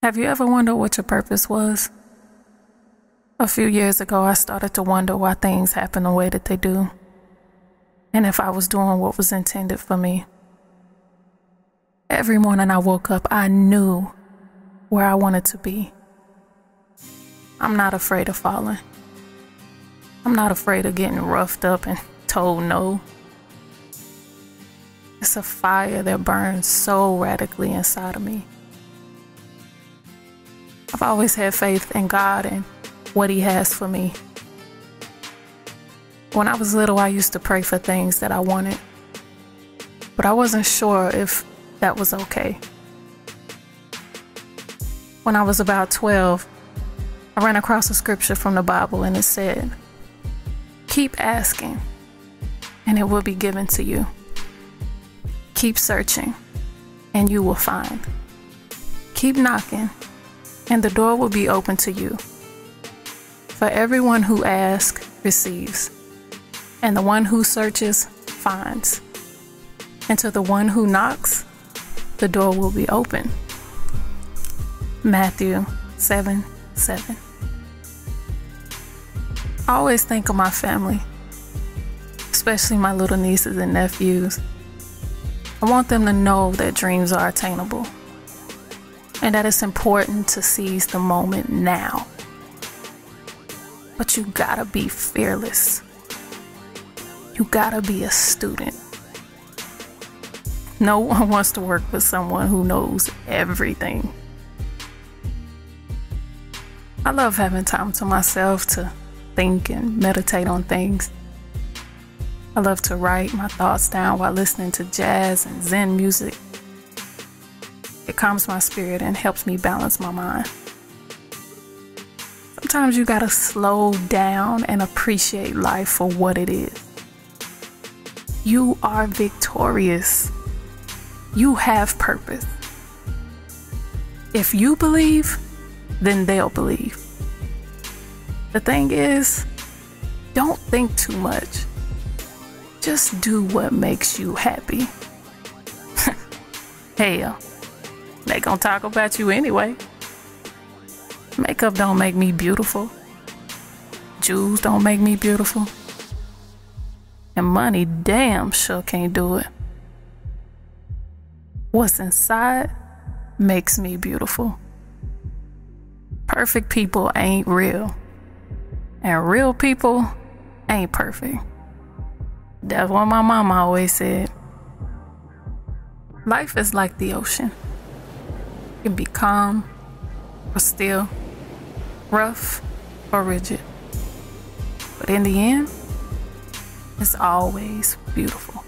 Have you ever wondered what your purpose was? A few years ago, I started to wonder why things happen the way that they do, and if I was doing what was intended for me. Every morning I woke up, I knew where I wanted to be. I'm not afraid of falling. I'm not afraid of getting roughed up and told no. It's a fire that burns so radically inside of me. I've always had faith in God and what He has for me. When I was little, I used to pray for things that I wanted, but I wasn't sure if that was okay. When I was about 12, I ran across a scripture from the Bible and it said, Keep asking, and it will be given to you. Keep searching, and you will find. Keep knocking, and the door will be open to you. For everyone who asks receives, and the one who searches finds. And to the one who knocks, the door will be open. Matthew 7 7. I always think of my family, especially my little nieces and nephews. I want them to know that dreams are attainable and that it's important to seize the moment now. But you gotta be fearless. You gotta be a student. No one wants to work with someone who knows everything. I love having time to myself to think and meditate on things. I love to write my thoughts down while listening to jazz and Zen music. It calms my spirit and helps me balance my mind. Sometimes you gotta slow down and appreciate life for what it is. You are victorious. You have purpose. If you believe, then they'll believe. The thing is, don't think too much. Just do what makes you happy. Hell, they gonna talk about you anyway. Makeup don't make me beautiful. Jewels don't make me beautiful. And money damn sure can't do it. What's inside makes me beautiful. Perfect people ain't real. And real people ain't perfect. That's what my mama always said. Life is like the ocean can be calm or still, rough or rigid. But in the end, it's always beautiful.